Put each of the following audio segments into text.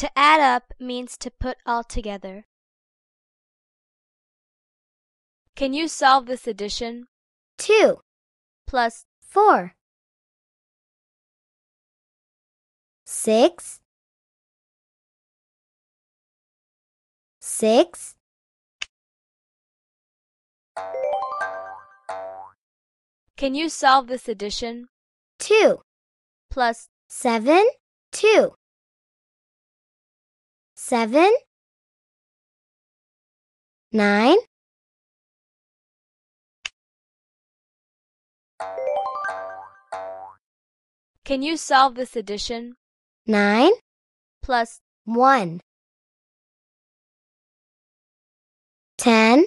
To add up means to put all together. Can you solve this addition? 2 Plus 4 6 6 Can you solve this addition? 2 Plus 7 2 7 9 Can you solve this addition? 9 Plus 1 10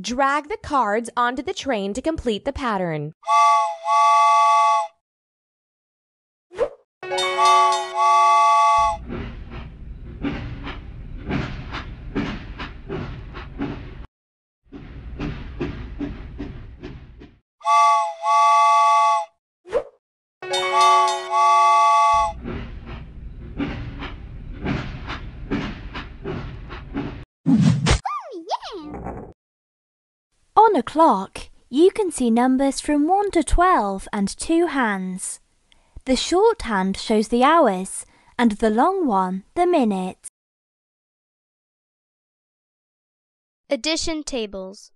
Drag the cards onto the train to complete the pattern. On a clock, you can see numbers from 1 to 12 and two hands. The short hand shows the hours and the long one the minutes. addition tables.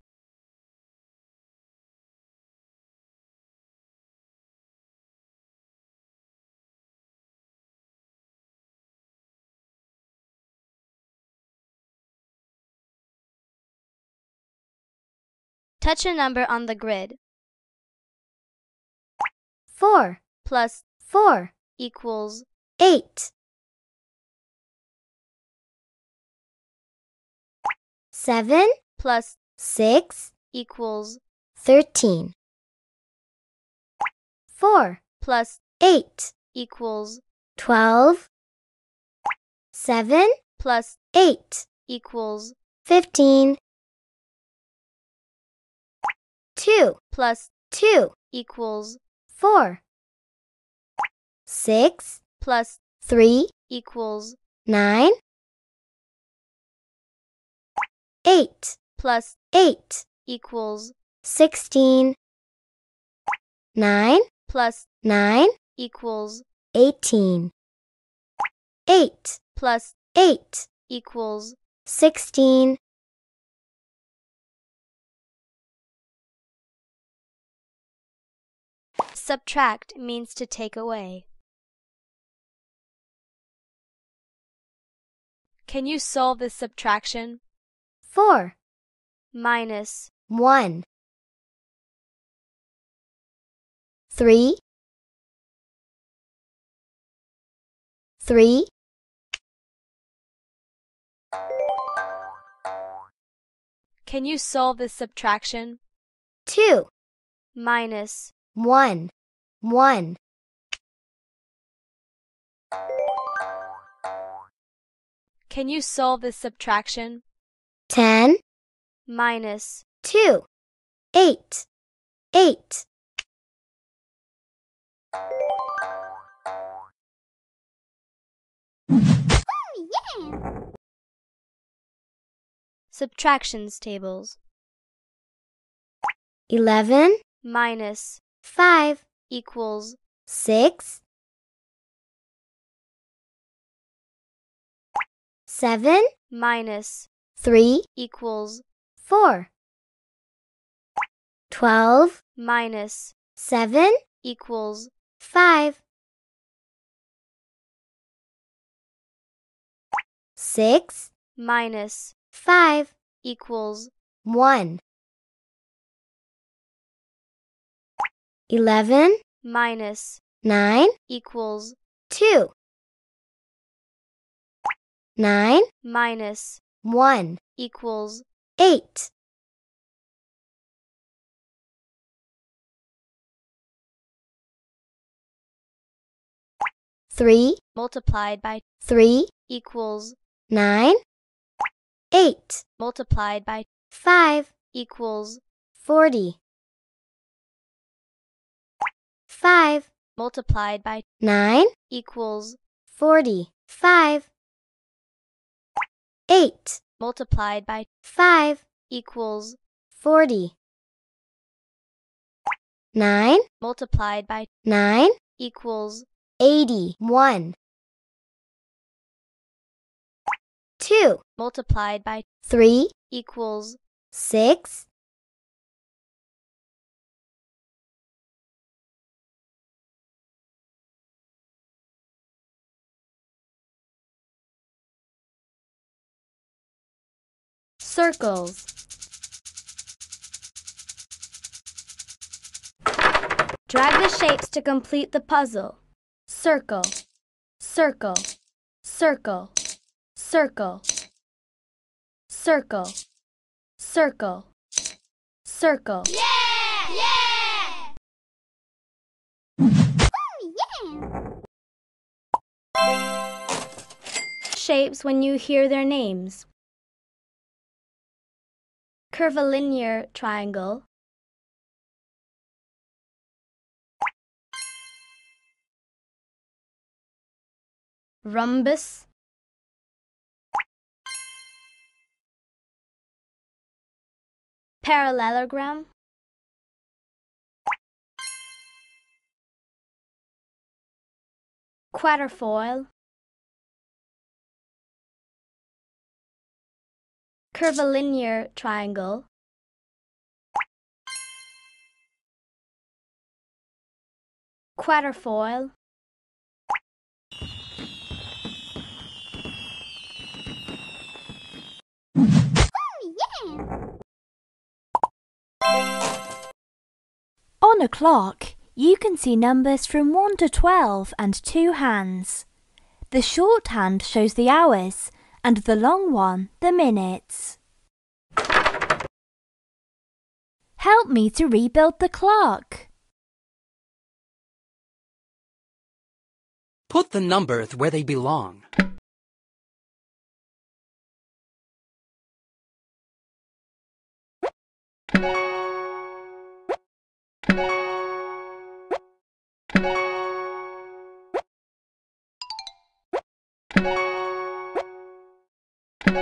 Touch a number on the grid. 4 Plus 4 equals 8 7 plus 6 equals 13 4 plus 8 equals 12 7 plus 8 equals 15 2 plus 2 equals 4 6 plus 3 equals 9 8 plus 8 equals 16 9 plus 9 equals 18 8 plus 8 equals 16 subtract means to take away. Can you solve this subtraction? 4 Minus 1 3 3 Can you solve this subtraction? 2 Minus 1 1 Can you solve this subtraction? 10 Minus. 2 8 8 subtractions tables. 11 Minus 5 equals 6 7 minus 3 equals 4 12 minus 7 equals 5 6 minus 5 equals 1 11 minus 9 equals 2 9 minus 1 equals 8 3 multiplied by 3 equals 9 8, multiplied by 5, equals 40. 5, multiplied by 9, equals 45. 8, multiplied by 5, equals 40. 9, multiplied by 9, equals 81. 2, multiplied by 3, equals 6, circles. Drag the shapes to complete the puzzle. Circle, circle, circle, circle, circle, circle, circle. Yeah! Yeah! Shapes when you hear their names. Curvilinear triangle. Rhombus. Parallelogram. Quatrefoil. Curvilinear triangle. Quatrefoil. On a clock, you can see numbers from 1 to 12 and two hands. The shorthand shows the hours and the long one the minutes. Help me to rebuild the clock. Put the numbers where they belong. Now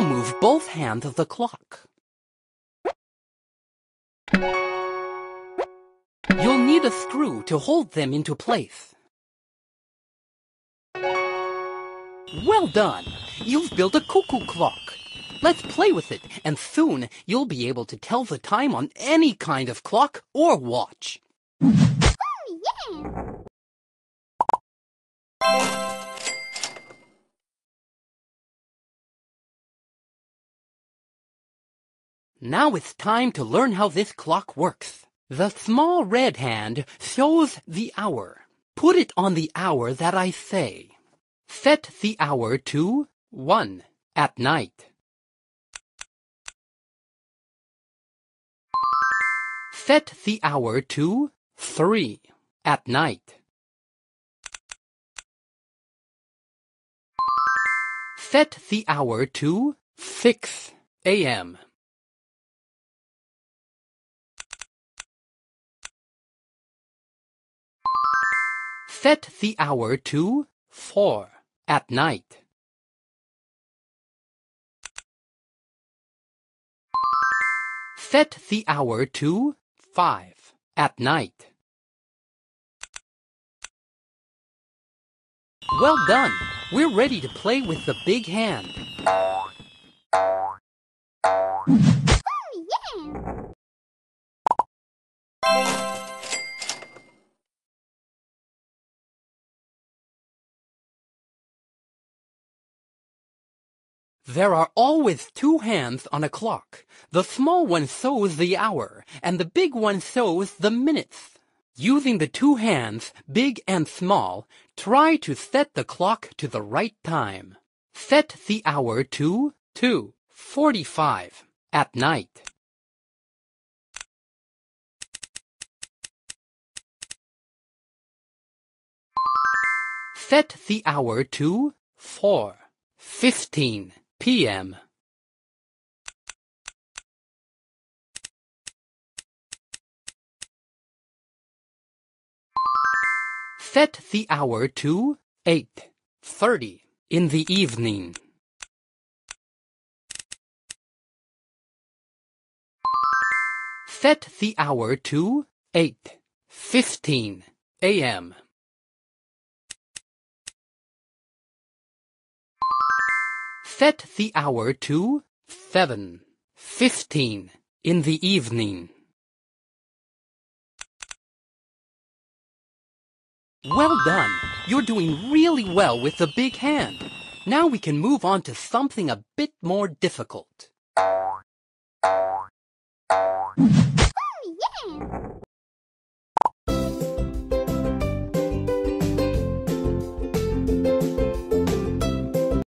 move both hands of the clock. You'll need a screw to hold them into place. Well done! You've built a cuckoo clock. Let's play with it, and soon you'll be able to tell the time on any kind of clock or watch. Now it's time to learn how this clock works. The small red hand shows the hour. Put it on the hour that I say. Set the hour to 1 at night. Set the hour to 3 at night. Set the hour to 6 a.m. Set the hour to 4 at night. Set the hour to 5 at night. Well done! We're ready to play with the big hand. There are always two hands on a clock. The small one shows the hour, and the big one shows the minutes. Using the two hands, big and small, try to set the clock to the right time. Set the hour to 2:45 at night. Set the hour to 4:15 p.m. Set the hour to 8:30 in the evening. Set the hour to 8:15 a.m. Set the hour to 7:15 in the evening. Well done. You're doing really well with the big hand. Now we can move on to something a bit more difficult.